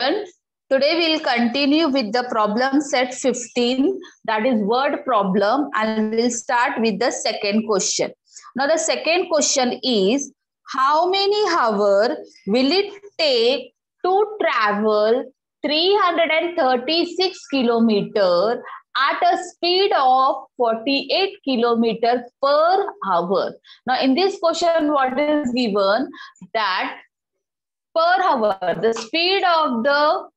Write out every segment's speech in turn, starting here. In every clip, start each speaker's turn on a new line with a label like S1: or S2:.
S1: Today we'll continue with the problem set 15 that is word problem and we'll start with the second question. Now the second question is how many hour will it take to travel 336 kilometer at a speed of 48 kilometer per hour. Now in this question what is given that per hour. The speed of the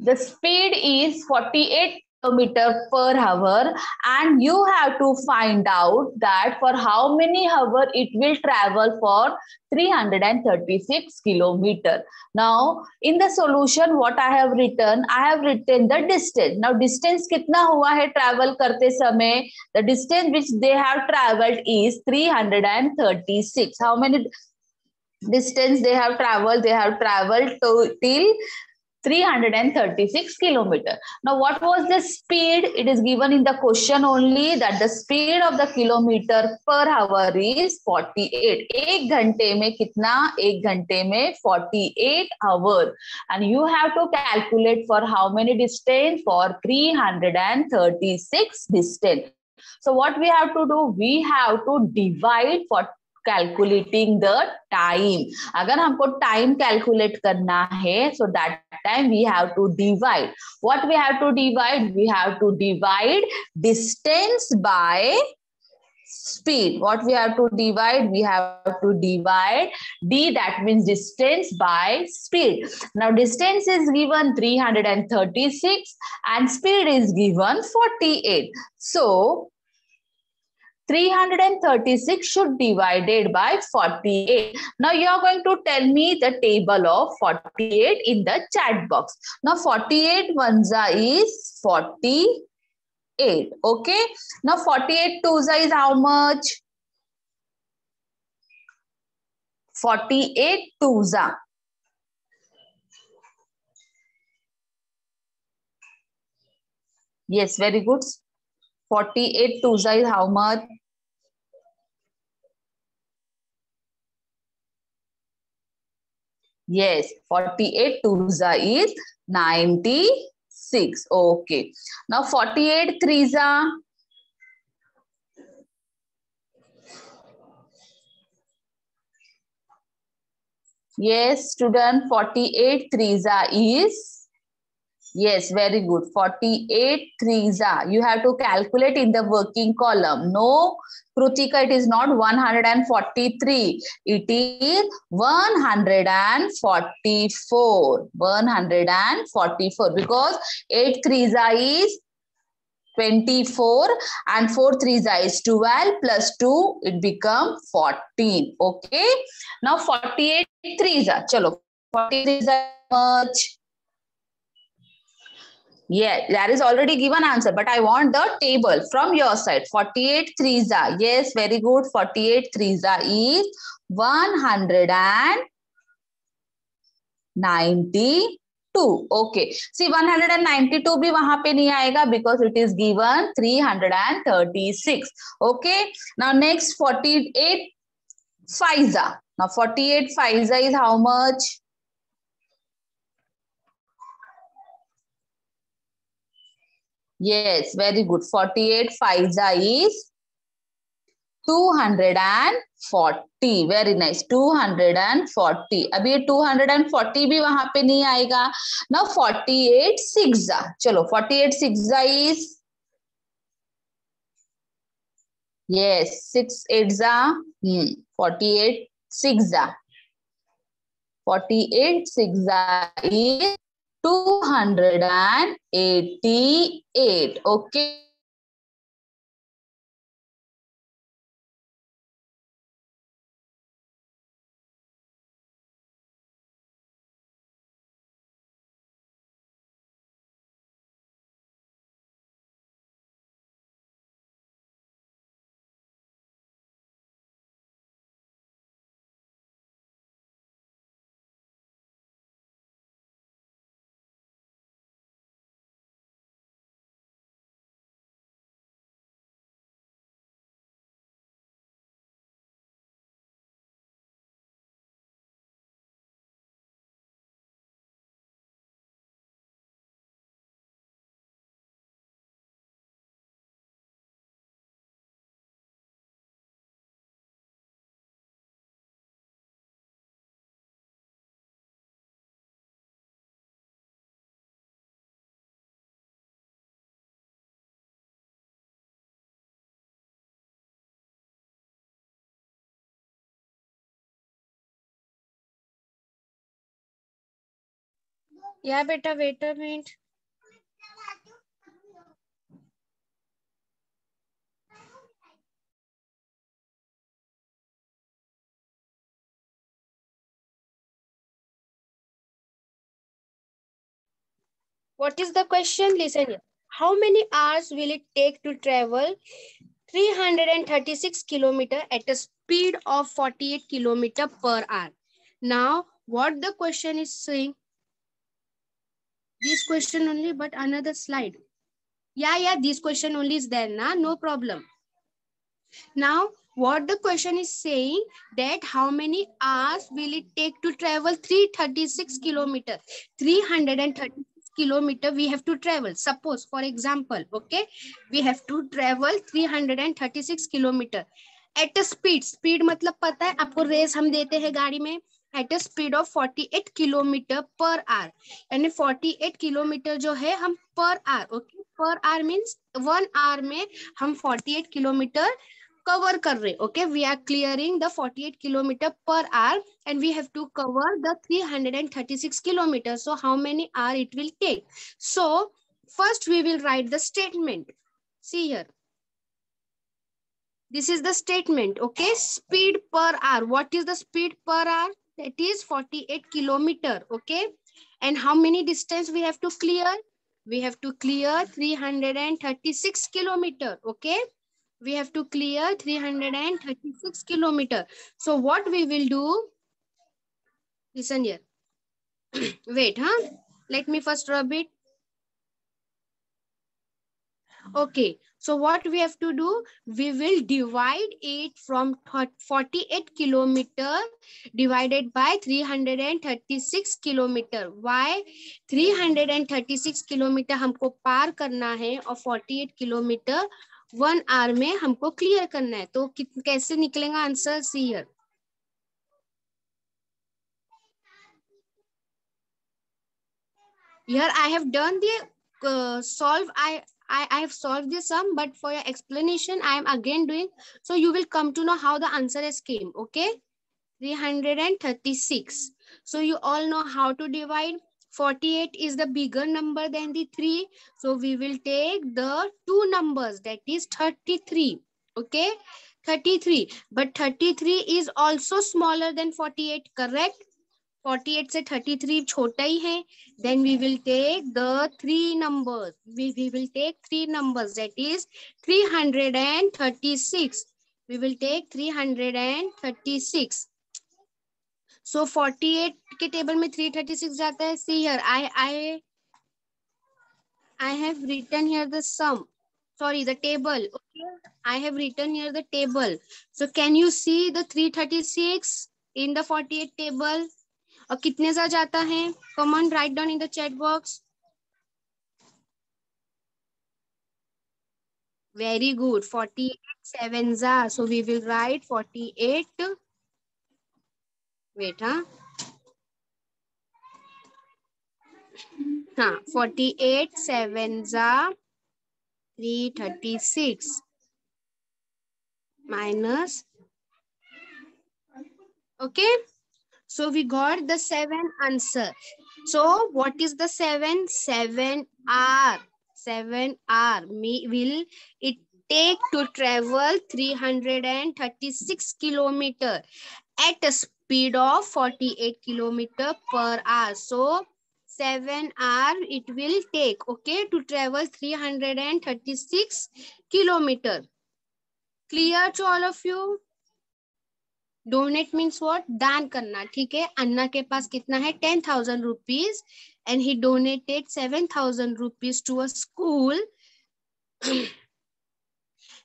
S1: the speed is 48 kilometer per hour and you have to find out that for how many hour it will travel for 336 kilometer. Now in the solution what i have written i have written the distance. Now distance kitna hua hai travel karte samay the distance which they have traveled is 336 how many distance they have traveled they have traveled to till 336 kilometer. Now what was the speed? It is given in the question only that the speed of the kilometer per hour is 48 ek ghante mein kitna ek ghante mein 48 hour. And you have to calculate for how many distance? For 336 distance. So what we have to do? We have to divide 48 calculating the time अगर हमको time calculate करना है so that time we have to divide what we have to divide we have to divide distance by speed what we have to divide we have to divide D that means distance by speed now distance is given 336 and speed is given 48 so 336 should divided by 48. Now you are going to tell me the table of 48 in the chat box. Now 48 ones is 48. Okay. Now 48 twos is how much? 48 twos Yes, very good. 48 twos is how much? Yes, 48 twos is 96. Okay. Now 48 threes are Yes, student, 48 threes is Yes, very good. 48 threes are. You have to calculate in the working column. No, Krutika, it is not 143. It is 144. 144 because 8 threes are is 24 and 4 threes are is 12 plus 2 it become 14 okay now 48 threes are chalo 43 are much yeah, that is already given answer, but I want the table from your side. 48 threes are. Yes, very good. 48 threes are is 192. Okay. See, 192 भी वहां पे नहीं आएगा because it is given 336. Okay. Now next 48 Pfizer. Now 48 Pfizer is how much? Yes, very good. 48 5 is 240 very nice 240 अब ये 240 भी वहाँ पे नहीं आएगा। ना 48 सिक्स चलो 48 six is yes six eight जा forty eight six forty eight six is to 288 okay
S2: Yeah, beta, wait a minute. What is the question? Listen here. How many hours will it take to travel 336 kilometer at a speed of 48 kilometer per hour? Now, what the question is saying? This question only, but another slide. Yeah, yeah, this question only is there, na? no problem. Now, what the question is saying that how many hours will it take to travel 336 kilometer? 336 kilometer we have to travel. Suppose, for example, okay, we have to travel 336 kilometer at a speed. Speed मतलब पता है आपको race हम देते हैं गाड़ी में at a speed of 48 kilometre per hour यानी 48 किलोमीटर जो है हम per hour okay per hour means one hour में हम 48 किलोमीटर कवर कर रहे okay we are clearing the 48 kilometre per hour and we have to cover the 336 kilometre so how many hour it will take so first we will write the statement see here this is the statement, okay? Speed per hour. What is the speed per hour? That is 48 kilometer okay and how many distance we have to clear we have to clear 336 kilometer okay we have to clear 336 kilometer. So what we will do, listen here. Wait, huh? Let me first rub it. Okay, so what we have to do, we will divide it from 48 kilometer divided by 336 kilometer. Why? 336 kilometer हमको पार करना है और 48 kilometer one hour में हमको clear करना है तो कैसे निकलेगा answer see here here i have done the uh, solve I, I i have solved this sum but for your explanation i am again doing so you will come to know how the answer is came okay 336 so you all know how to divide 48 is the bigger number than the 3. So we will take the two numbers that is 33. Okay. 33. But 33 is also smaller than 48. Correct? 48 से 33 छोटा ही है then we will take the three numbers we, we will take three numbers that is 336 we will take 336 so forty eight के table में three thirty six जाता है see here I I I have written here the sum sorry the table okay i have written here the table so can you see the 336 in the 48 table और कितने सा जाता है? Common write down in the chat box very good. 48 7 za. So, we will write 48 wait, huh? हाँ forty eight seven जा three thirty six minus. Okay? So we got the seven answer so what is the seven seven r seven r me will it take to travel 336 kilometer at a speed of 48 kilometer per hour. So 7 hour it will take, okay, to travel 336 kilometer. Clear to all of you? Donate means what दान करना ठीक है अन्ना के पास कितना है ten thousand rupees and he donated seven thousand rupees to a school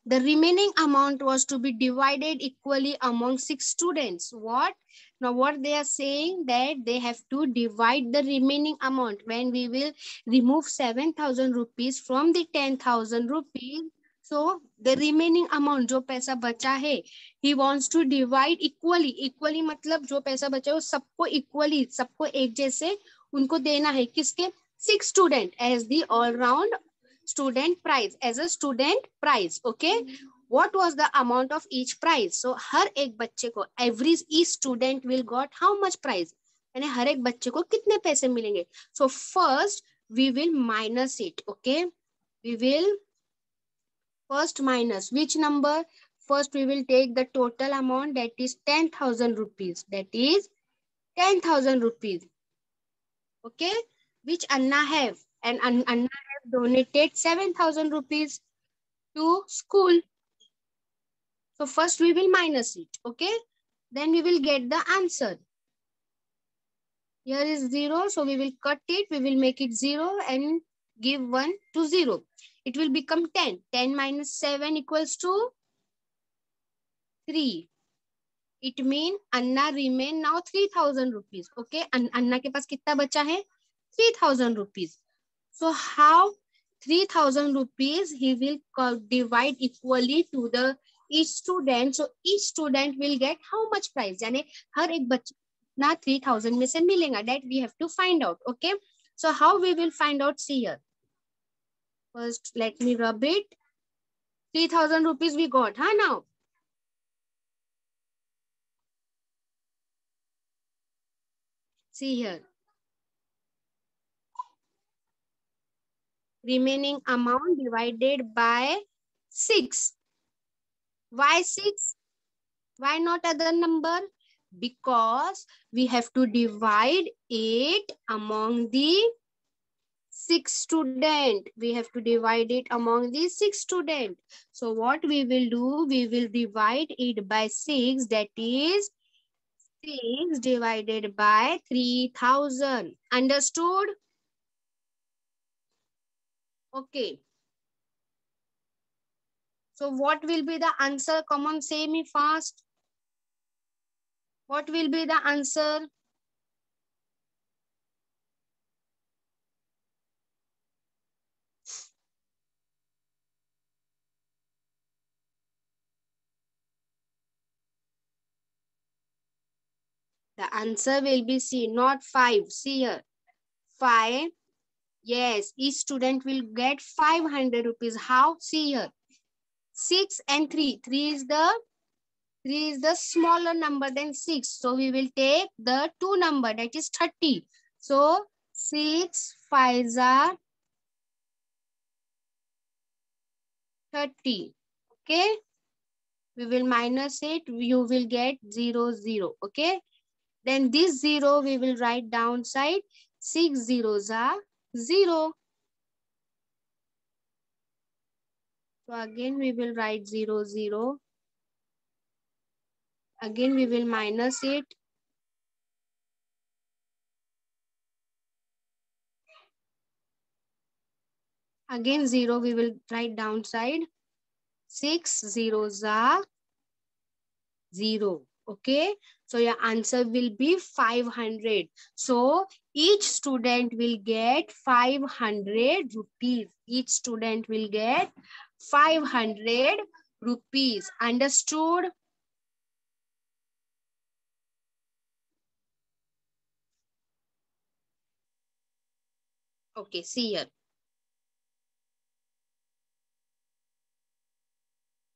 S2: The remaining amount was to be divided equally among six students. What? Now what they are saying that they have to divide the remaining amount when we will remove 7,000 rupees from the 10,000 rupees. So the remaining amount जो पैसा बचा है he wants to divide equally equally मतलब जो पैसा बचा है, वो सबको इक्वली सबको एक जैसे उनको देना है। किसके? Six student as the all round student prize as a student prize okay what was the amount of each prize so हर एक बच्चे को every each student will got how much prize यानी हर एक बच्चे को कितने पैसे मिलेंगे? So first we will minus it okay we will First minus which number? First we will take the total amount that is 10,000 rupees. That is 10,000 rupees. Okay. Which Anna have? And Anna have donated 7,000 rupees to school. So first we will minus it. Okay. Then we will get the answer here is 0 so we will cut it we will make it 0 and give 1 to 0 it will become 10 10 minus 7 equals to three. It mean Anna remain now three thousand rupees. Okay, An Anna पास कितना बचा है three thousand rupees. So how three thousand rupees he will divide equally to the each student. So each student will get how much? यानी हर एक बच्चे ना three thousand में से मिलेगा. That we have to find out. Okay. So how we will find out? See here. First, let me rub it. Three thousand rupees we got. Huh now. See here. Remaining amount divided by 6. Why 6? Why not other number? Because we have to divide it among the six student. We have to divide it among the six student. So what we will do, we will divide it by six. That is 6 divided by 3000. Understood? Okay. So what will be the answer? Come on, say me fast. What will be the answer? The answer will be C, not 5. See here. 5. Yes, each student will get 500 rupees. How? See here. 6 and 3. 3 is the 3 is the smaller number than 6. So we will take the 2 number that is 30. So 6 5 are 30. Okay. We will minus it. You will get 0 0. Okay. Then this zero we will write downside. Six zeros are zero. So again we will write zero zero. Again we will minus it. Again zero we will write downside. Six zeros are zero. Okay. So your answer will be 500. So each student will get 500 rupees. Each student will get 500 rupees. Understood? Okay, see here.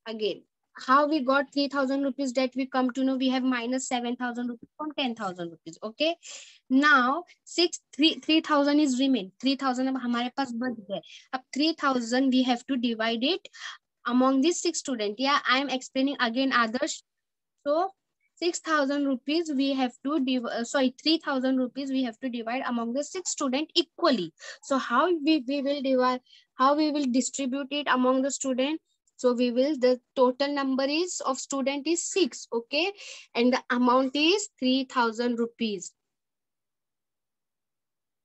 S2: Again, how we got 3000 rupees that we come to know we have minus 7000 rupees from 10000 rupees okay? Now 6 3 3000 is remain. 3000 ab hamare paas bach gaye ab 3000 we have to divide it among these six student yeah i am explaining again others so 6000 rupees we have to div uh, sorry 3000 rupees we have to divide among the six student equally. So how we, we will divide how we will distribute it among the student so we will, the total number is of student is six, okay? And the amount is 3000 rupees.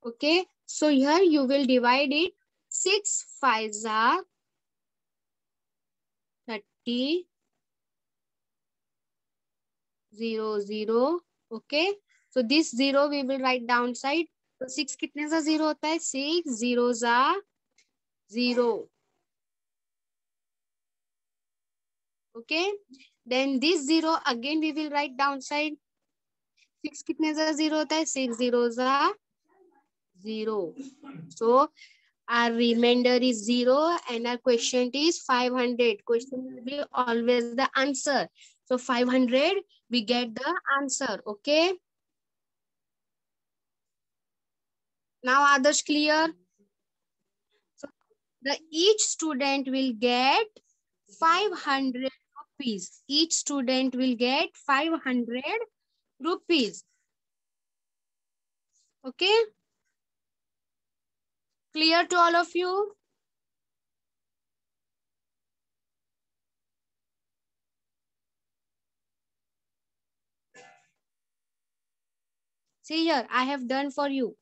S2: Okay, so here you will divide it. Six fives are 30, zero, zero, okay? So this zero we will write downside. So six कितने सा zero होता है? Six zeros are zero. Okay. Then this zero again we will write downside. Six कितने ज़रा zero होता है? Six zeros are zero. So our remainder is zero and our question is 500. Question will be always the answer. So 500 we get the answer. Okay. Now others clear? So the each student will get 500 rupees. Each student will get 500 rupees. Okay? Clear to all of you? See here, I have done for you.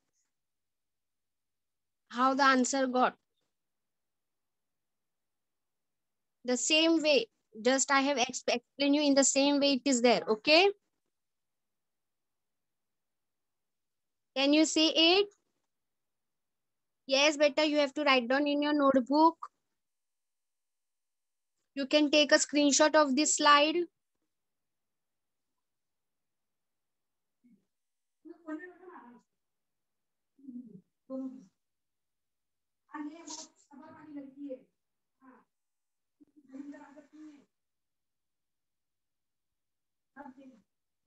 S2: How the answer got. The same way, just I have explained you in the same way it is there, okay? Can you see it? Yes, better you have to write down in your notebook. You can take a screenshot of this slide.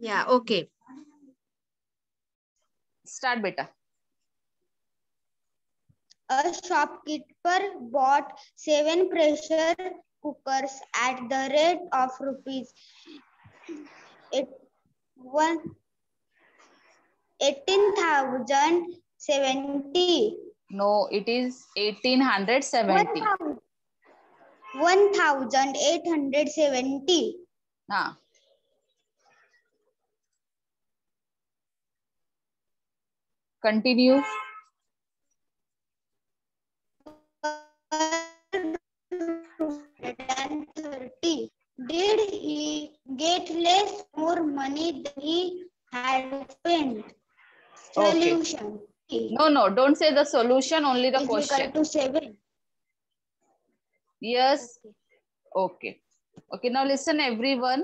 S2: या okay
S1: start बेटा.
S3: A shop पर bought seven pressure cookers at the rate of rupees eight one eighteen thousand seventy
S1: no it is eighteen hundred seventy
S3: one thousand eight hundred seventy
S1: हाँ. Continue.
S3: Did he get less more money than he had spent?
S1: Okay.
S3: Solution.
S1: No, no, don't say the solution, only the
S3: is
S1: question.
S3: to seven.
S1: Yes. Okay. Okay, now listen everyone.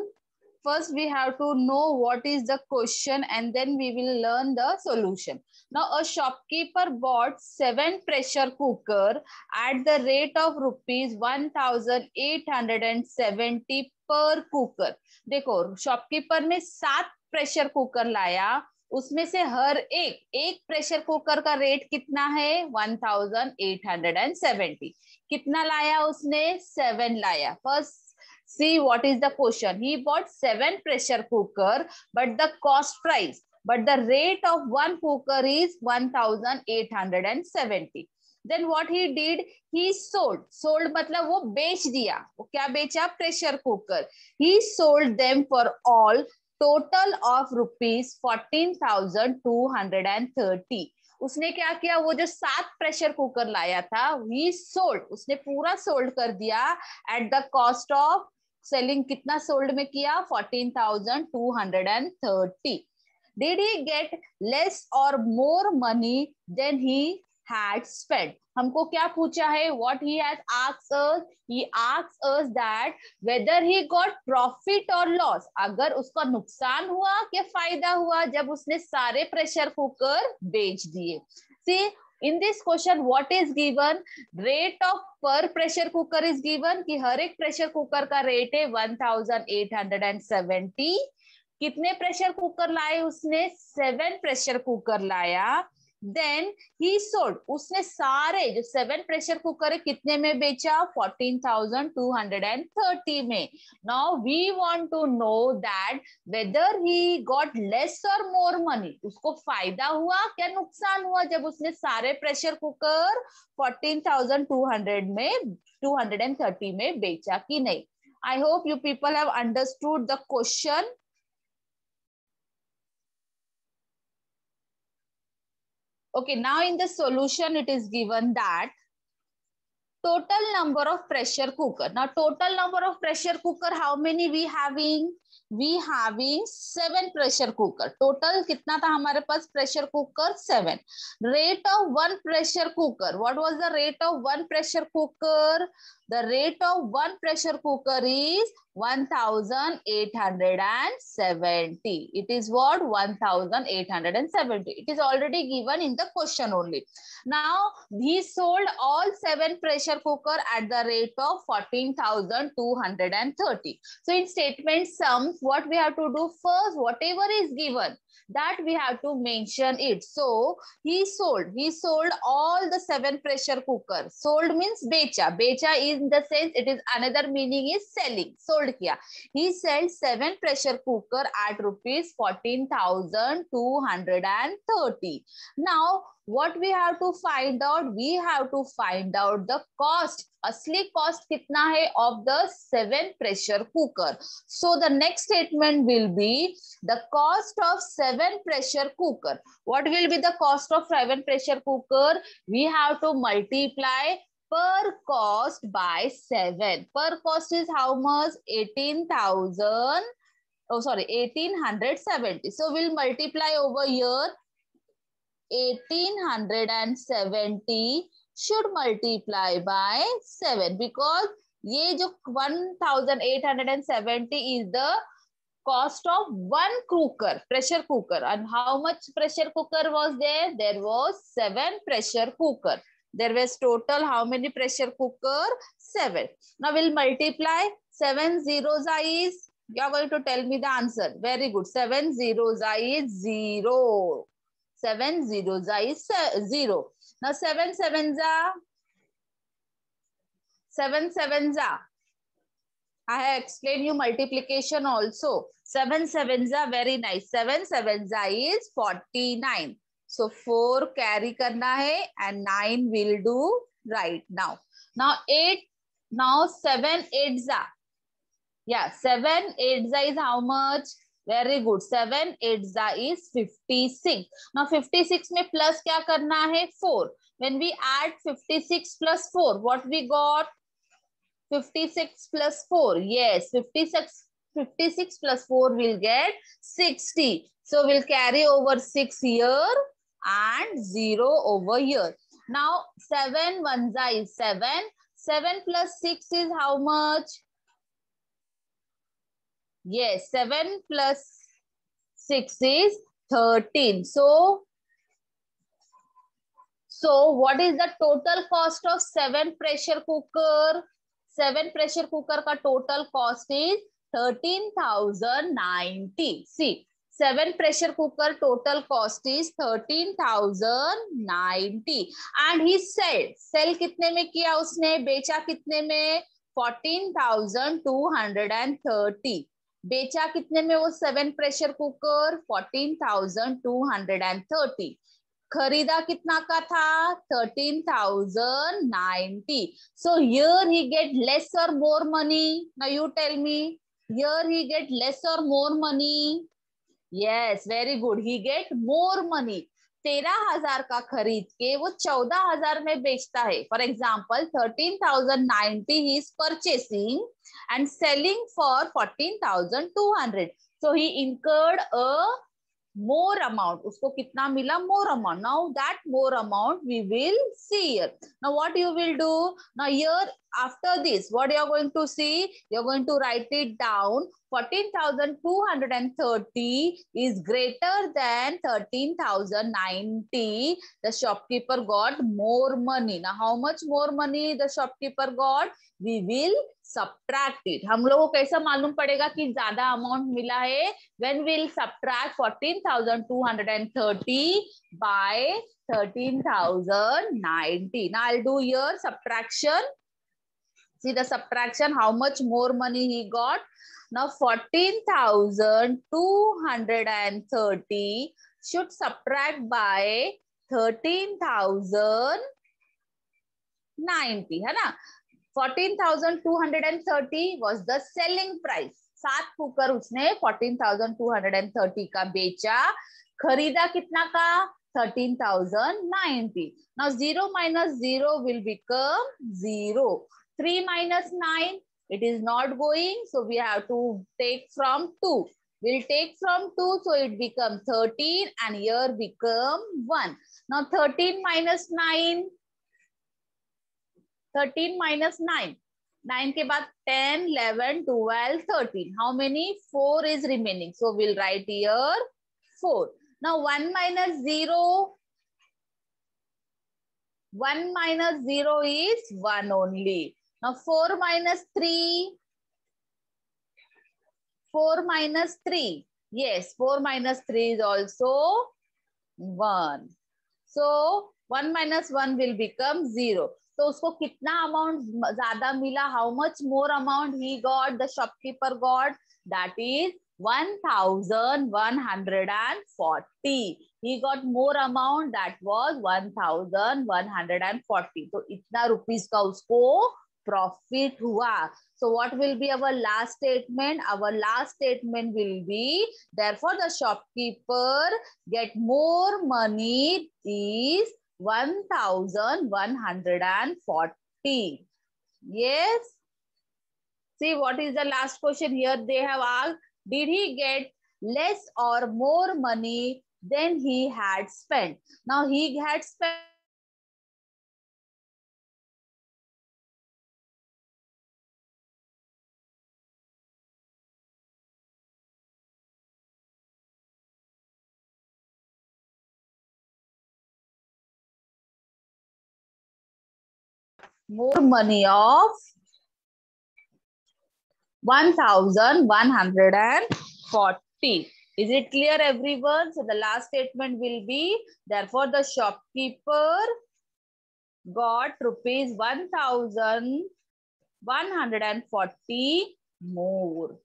S1: First, we have to know what is the question and then we will learn the solution. Now, a shopkeeper bought seven pressure cooker at the rate of rupees 1870 per cooker. देखो shopkeeper ने सात pressure cooker लाया उसमें से हर एक एक pressure cooker का rate कितना है 1870 कितना लाया उसने सेवन लाया first see what is the question he bought seven pressure cooker but the cost price but the rate of one cooker is 1870 then what he did he sold sold matlab wo bech diya wo kya becha pressure cooker he sold them for all total of rupees 14230 उसने क्या किया वो जो सात pressure cooker लाया था ही sold उसने पूरा सोल्ड कर दिया at the cost of selling कितना सोल्ड में किया? Fourteen thousand two hundred and thirty did he get less और more money than he had spent? हमको क्या पूछा है? What he has asked us? He asked us that whether he got profit or loss. अगर उसका नुकसान हुआ कि फ़ायदा हुआ जब उसने सारे प्रेशर कुकर बेच दिए? See in this question what is given rate of per pressure cooker is given कि हर एक प्रेशर कुकर का रेट है 1870 कितने प्रेशर कुकर लाए उसने? सेवन प्रेशर कुकर लाया। देन ही सोल्ड उसने सारे, जो सेवन प्रेशर कुकर है, कितने में बेचा? Fourteen thousand two hundred and thirty में। Now we want to know that whether he got less or more money उसको फ़ायदा हुआ क्या नुकसान हुआ जब उसने सारे pressure cooker fourteen thousand two hundred में टू हंड्रेड एंड थर्टी में बेचा कि नहीं? I hope you people have understood the question Okay, now in the solution, it is given that total number of pressure cooker. Now, total number of pressure cooker, how many we having? We having seven pressure cooker. Total कितना था हमारे पास pressure cooker? Seven. Rate of one pressure cooker. What was the rate of one pressure cooker? The rate of one pressure cooker is 1870. It is what? 1870. It is already given in the question only. Now, he sold all seven pressure cooker at the rate of 14,230. So, in statement sums, what we have to do first, whatever is given, that we have to mention it. So he sold, he sold all the seven pressure cooker. Sold means becha. Becha in the sense it is another meaning is selling. Sold kiya. He sells seven pressure cooker at rupees 14,230. Now what we have to find out? We have to find out the cost. असली cost कितना है of the seven pressure cooker. So the next statement will be the cost of seven pressure cooker. What will be the cost of seven pressure cooker? We have to multiply per cost by seven. Per cost is how much? 18,000. Oh, sorry, 1870. So we'll multiply over here 1870 should multiply by 7 because ये जो 1870 is the cost of one cooker pressure cooker. And how much pressure cooker was there? There was seven pressure cooker. There was total how many pressure cooker? Seven. Now we'll multiply. Seven zeros is you are going to tell me the answer. Very good. Seven zeros I is zero 7 zeros is 0. Now 7 sevens are 7 sevens are I have explained you multiplication also. 7 sevens are very nice. 7 sevens are is 49. So 4 carry karna hai and 9 will do right now. Now 8, now 7 eights are. Yeah, 7 eights is how much? Very good seven eight जा is fifty six ना fifty six में plus क्या करना है four fifty six plus four what we got fifty six plus four yes fifty six 56 plus 4 will get 60. So, we'll carry over 6 here and 0 over here. Now 7 ones is 7. 7 plus 6 is how much? Yes, 7 plus 6 is 13. So, so what is the total cost of 7 pressure cooker? 7 pressure cooker ka total cost is 13,090. See, 7 pressure cooker total cost is 13,090. And he said, sell kitne mein kiya usne, becha kitne mein? 14,230. बेचा कितने में वो seven pressure cooker fourteen thousand two hundred and thirty खरीदा कितना का था? Thirteen thousand ninety so here he get less or more money ना you tell me here he get less or more money yes very good he get more money तेरह हज़ार का खरीद के वो चौदह हज़ार में बेचता है for example thirteen thousand ninety he is purchasing and selling for 14,200. So he incurred a more amount. Usko kitna mila? More amount. Now that more amount we will see here. Now what you will do? Now here after this, what you are going to see? You're going to write it down. 14,230 is greater than 13,090. The shopkeeper got more money. Now how much more money the shopkeeper got? We will subtracted हम लोगों को कैसा मालूम पड़ेगा कि ज़्यादा amount मिला है? When will subtract fourteen thousand two hundred and thirty by thirteen thousand nineteen I do your subtraction see the subtraction how much more money he got ना fourteen thousand two hundred and thirty should subtract by thirteen thousand 13090 है ना? 14,230 was the selling price. सात cooker उसने 14,230 का बेचा खरीदा कितना का 13,090. Now 0 minus 0 will become 0. 3 minus 9, it is not going. So we have to take from 2. We'll take from 2, so it becomes 13 and here become 1. Now 13 minus 9, 13 minus 9. 9 के बाद 10, 11, 12, 13. How many? 4 is remaining. So we'll write here 4. Now 1 minus 0. 1 minus 0 is 1 only. Now 4 minus 3. 4 minus 3. Yes, 4 minus 3 is also 1. So 1 minus 1 will become 0. तो उसको कितना amount ज़्यादा मिला? How much more amount he got the shopkeeper got that is one thousand one hundred and forty he got more amount that was one thousand one hundred and forty तो इतना rupees का उसको profit हुआ। So what will be our last statement our last statement will be there for the shopkeeper get more money is 1140 yes. See what is the last question here they have asked? Did he get less or more money than he had spent? Now he had spent more money of 1140. Is it clear everyone? So the last statement will be, therefore the shopkeeper got rupees 1140 more.